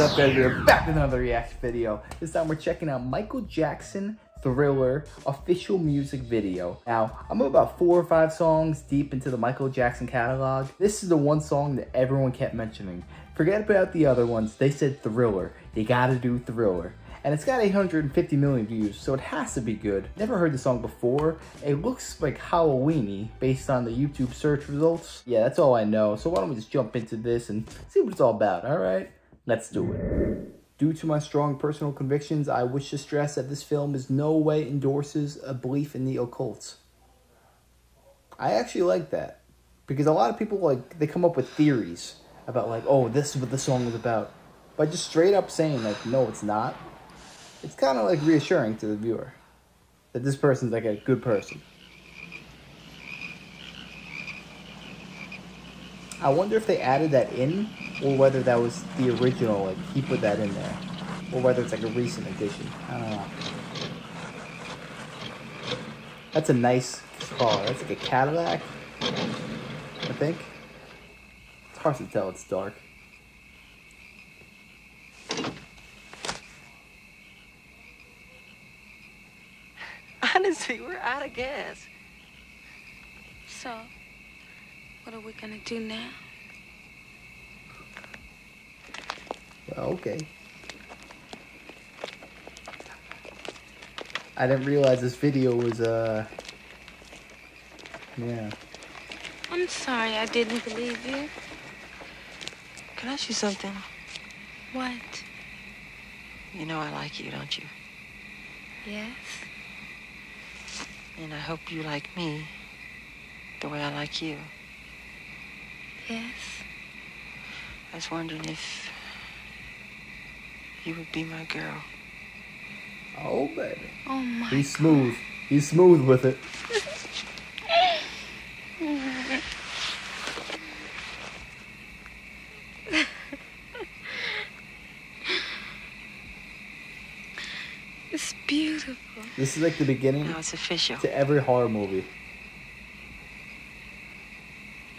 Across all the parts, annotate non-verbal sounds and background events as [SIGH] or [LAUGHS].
up guys, we're back with another react video. This time we're checking out Michael Jackson Thriller official music video. Now, I'm about four or five songs deep into the Michael Jackson catalog. This is the one song that everyone kept mentioning. Forget about the other ones, they said Thriller. you gotta do Thriller. And it's got 850 million views, so it has to be good. Never heard the song before. It looks like Halloweeny based on the YouTube search results. Yeah, that's all I know. So why don't we just jump into this and see what it's all about, alright? Let's do it. Due to my strong personal convictions, I wish to stress that this film is no way endorses a belief in the occult. I actually like that. Because a lot of people like they come up with theories about like, oh, this is what the song is about. By just straight up saying like, no, it's not it's kind of like reassuring to the viewer that this person's like a good person. I wonder if they added that in, or whether that was the original, like he put that in there, or whether it's like a recent addition. I don't know. That's a nice car. That's like a Cadillac, I think. It's hard to tell. It's dark. [LAUGHS] Honestly, we're out of gas. So, what are we gonna do now? Well, okay. I didn't realize this video was, uh... Yeah. I'm sorry I didn't believe you. Can I ask you something? What? You know I like you, don't you? Yes? And I hope you like me the way I like you. Yes. I was wondering if you would be my girl. Oh, baby. Oh, my He's smooth. He's smooth with it. [LAUGHS] It's beautiful. This is like the beginning Now it's official. to every horror movie.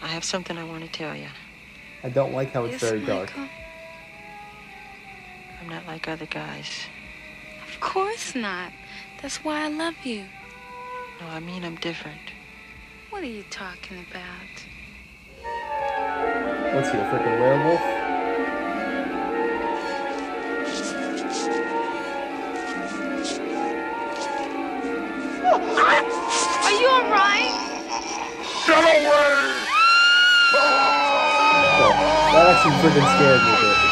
I have something I want to tell you. I don't like how it's yes, very dark. Michael. I'm not like other guys. Of course not. That's why I love you. No, I mean I'm different. What are you talking about? What's he, a freaking werewolf? Are you alright? Get Oh, that actually freaking scared me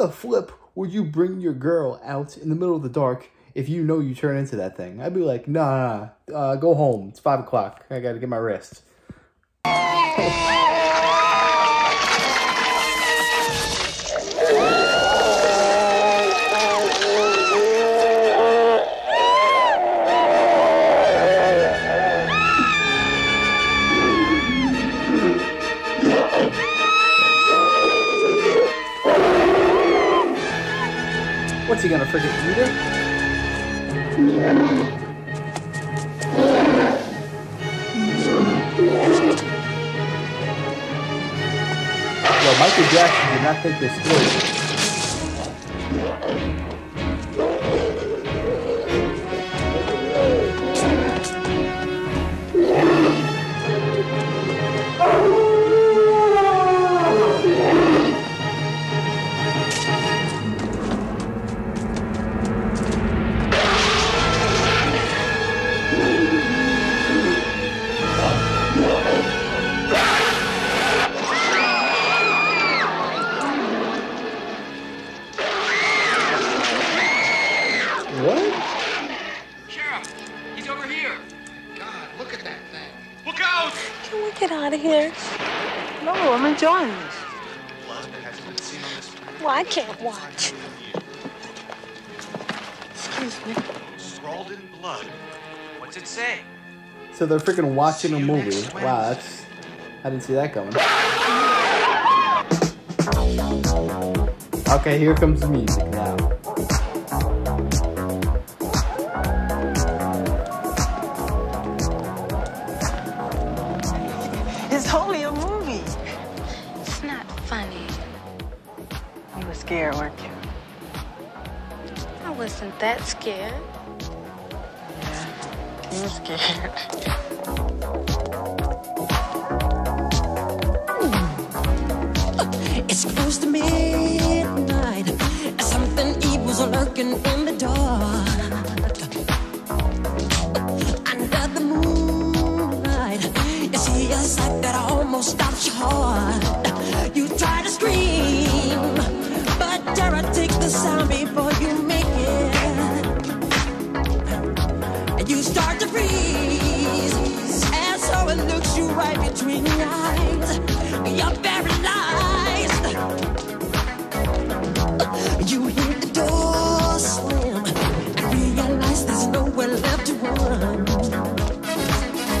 the flip would you bring your girl out in the middle of the dark if you know you turn into that thing? I'd be like, nah, nah, uh, go home. It's five o'clock. I gotta get my rest. [LAUGHS] What's he gonna freaking eat her? Yo, Michael Jackson did not think this through. home and join us. Well, I can't watch. Excuse me. Scrawled in blood. What's it say? So they're freaking watching a movie. Wow, that's. I didn't see that coming. Okay, here comes the music now. It's only a movie. Scared, weren't you? I wasn't that scared. You were scared. [LAUGHS] It's close to midnight. Something evil's lurking in the dark. Under the moonlight, you see a sight that almost stops your heart.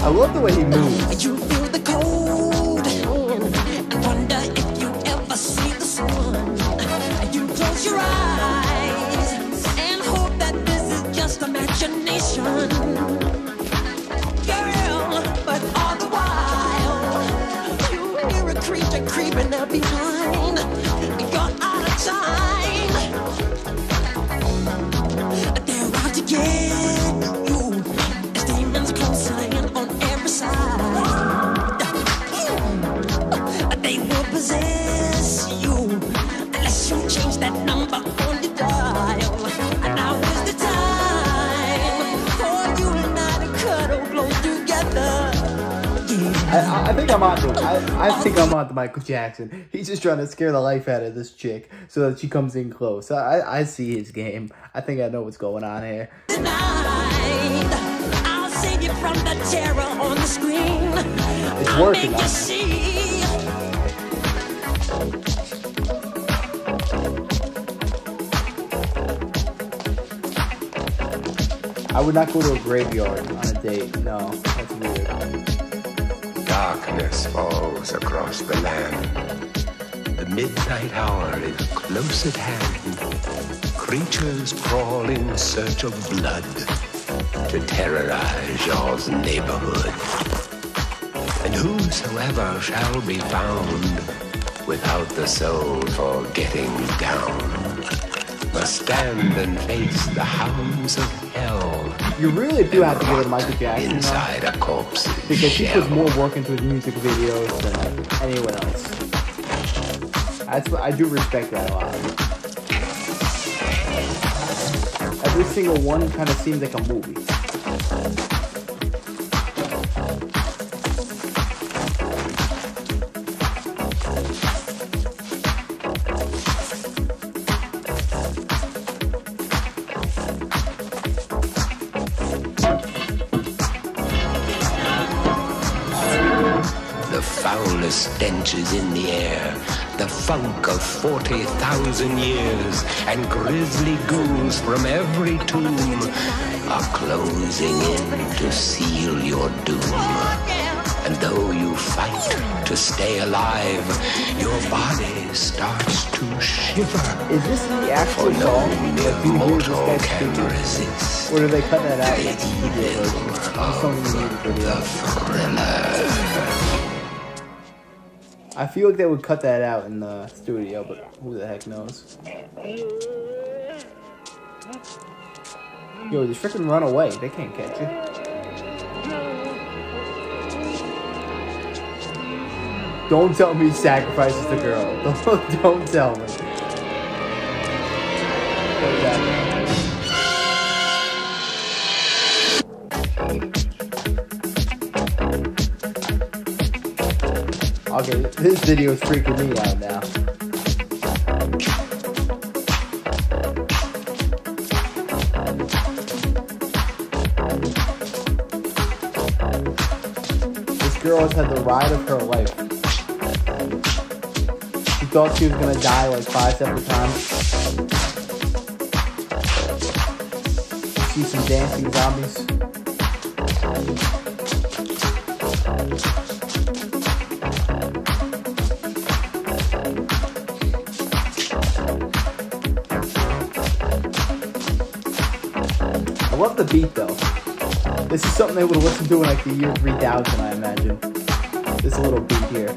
I love the way he moves. You feel the cold and wonder if you ever see the sun. You close your eyes and hope that this is just imagination. Girl, but all the while, you hear a creature creeping behind. Think I'm on to I, I think I'm on to Michael Jackson. He's just trying to scare the life out of this chick so that she comes in close. I, I see his game. I think I know what's going on here. I'll save you from the terror on. It's working make on you it. see. I would not go to a graveyard on a date. No, that's weird. Darkness falls across the land. The midnight hour is close at hand. Creatures crawl in search of blood to terrorize y'all's neighborhood. And whosoever shall be found without the soul for getting down must stand and face the hounds of You really do have to give it to Michael Jackson inside a corpse's because he puts more work into his music videos than anyone else. That's what I do respect that a lot. Every single one kind of seems like a movie. Foulest stench is in the air, the funk of 40,000 years, and grisly ghouls from every tomb are closing in to seal your doom. And though you fight to stay alive, your body starts to shiver. Is this the actual no song? Like, do you hear this mortal can resist Or do they cut that out? the Like, the video evil version? Just don't even need the of the thriller. I feel like they would cut that out in the studio, but who the heck knows? Yo, just freaking run away. They can't catch you. Don't tell me he sacrifices the girl. Don't, [LAUGHS] don't tell me. Okay, this video is freaking me out now. This girl has had the ride of her life. She thought she was gonna die like five separate times. See some dancing zombies. love the beat though. This is something they would have listened to in like the year 3000, I imagine. This little beat here.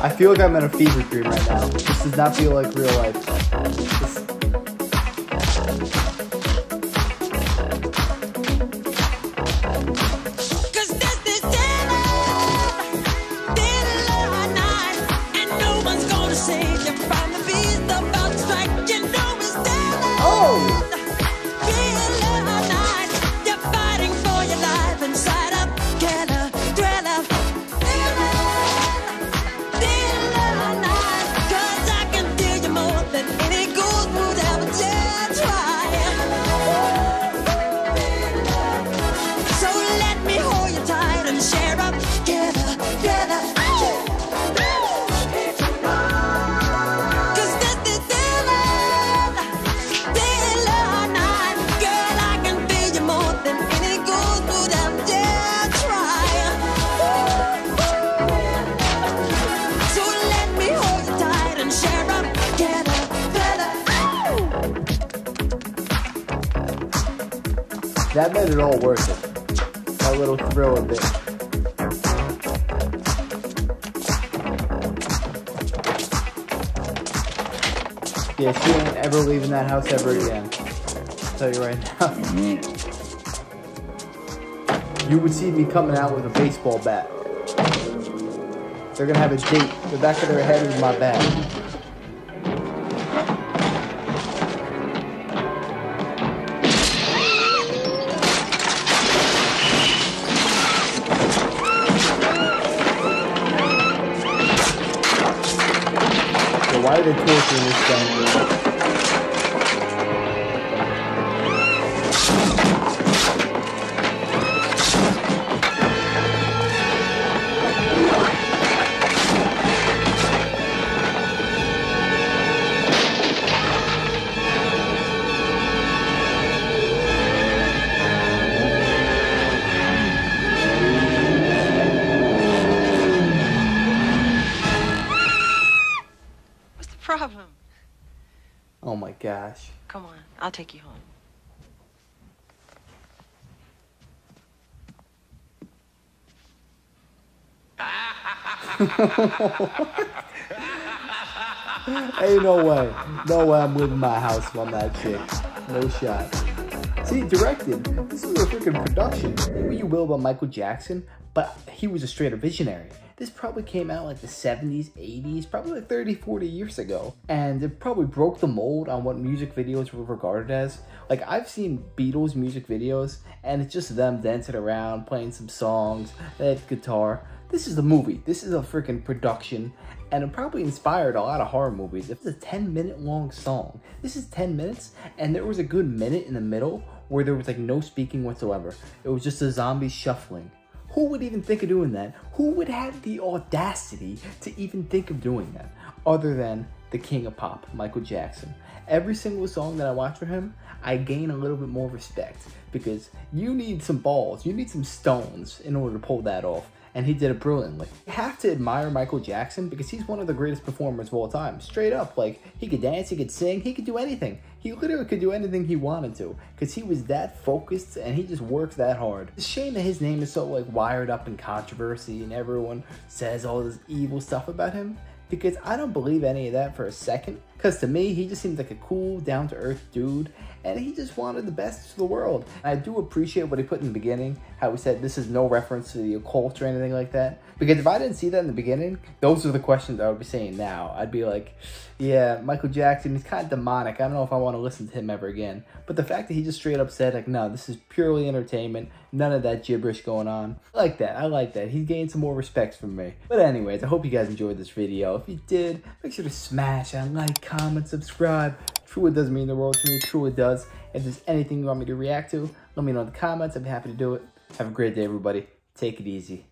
I feel like I'm in a fever dream right now. This does not feel like real life. It all worth it. That little thrill of it. Yeah, she ain't ever leaving that house ever again. I'll tell you right now. Mm-hmm. You would see me coming out with a baseball bat. They're gonna have a date. The back of their head is my bat. Why are they torturing this guy? Gosh. Come on, I'll take you home. [LAUGHS] Ain't no way. No way I'm leaving my house if I'm that chick. No shot. See, directed. This is a freaking production. What you will about Michael Jackson, but he was a straight up visionary. This probably came out like the 70s, 80s, probably like 30, 40 years ago. And it probably broke the mold on what music videos were regarded as. Like, I've seen Beatles music videos, and it's just them dancing around, playing some songs, they have guitar. This is a movie. This is a freaking production, and it probably inspired a lot of horror movies. It's a 10 minute long song. This is 10 minutes, and there was a good minute in the middle where there was like no speaking whatsoever. It was just a zombie shuffling. Who would even think of doing that? Who would have the audacity to even think of doing that other than the king of pop, Michael Jackson? Every single song that I watch for him, I gain a little bit more respect because you need some balls, you need some stones in order to pull that off. And he did it brilliantly. You have to admire Michael Jackson because he's one of the greatest performers of all time. Straight up, like he could dance, he could sing, he could do anything. He literally could do anything he wanted to because he was that focused and he just worked that hard. It's a shame that his name is so like wired up in controversy and everyone says all this evil stuff about him because I don't believe any of that for a second. Because to me, he just seems like a cool, down to earth dude, and he just wanted the best for the world. I do appreciate what he put in the beginning, how he said this is no reference to the occult or anything like that. Because if I didn't see that in the beginning, those are the questions I would be saying now. I'd be like, yeah, Michael Jackson, he's kind of demonic. I don't know if I want to listen to him ever again. But the fact that he just straight up said, like, no, this is purely entertainment, none of that gibberish going on. I like that. I like that. He's gained some more respect from me. But anyways, I hope you guys enjoyed this video. If you did, make sure to smash that like, comment, subscribe. True, it does mean the world to me. True, it does. If there's anything you want me to react to, let me know in the comments. I'd be happy to do it. Have a great day, everybody. Take it easy.